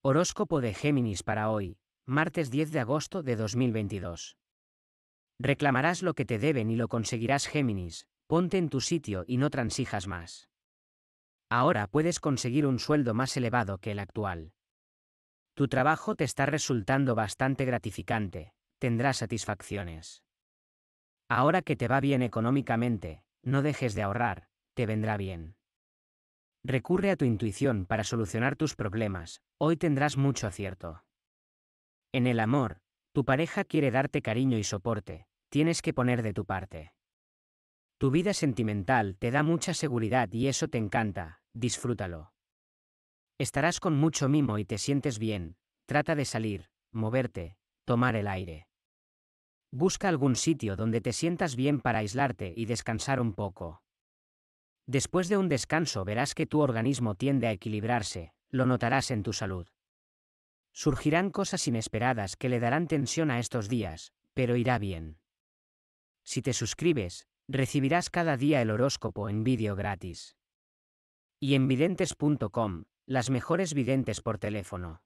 Horóscopo de Géminis para hoy, martes 10 de agosto de 2022. Reclamarás lo que te deben y lo conseguirás Géminis, ponte en tu sitio y no transijas más. Ahora puedes conseguir un sueldo más elevado que el actual. Tu trabajo te está resultando bastante gratificante, tendrás satisfacciones. Ahora que te va bien económicamente, no dejes de ahorrar, te vendrá bien. Recurre a tu intuición para solucionar tus problemas, hoy tendrás mucho acierto. En el amor, tu pareja quiere darte cariño y soporte, tienes que poner de tu parte. Tu vida sentimental te da mucha seguridad y eso te encanta, disfrútalo. Estarás con mucho mimo y te sientes bien, trata de salir, moverte, tomar el aire. Busca algún sitio donde te sientas bien para aislarte y descansar un poco. Después de un descanso verás que tu organismo tiende a equilibrarse, lo notarás en tu salud. Surgirán cosas inesperadas que le darán tensión a estos días, pero irá bien. Si te suscribes, recibirás cada día el horóscopo en vídeo gratis. Y en videntes.com, las mejores videntes por teléfono.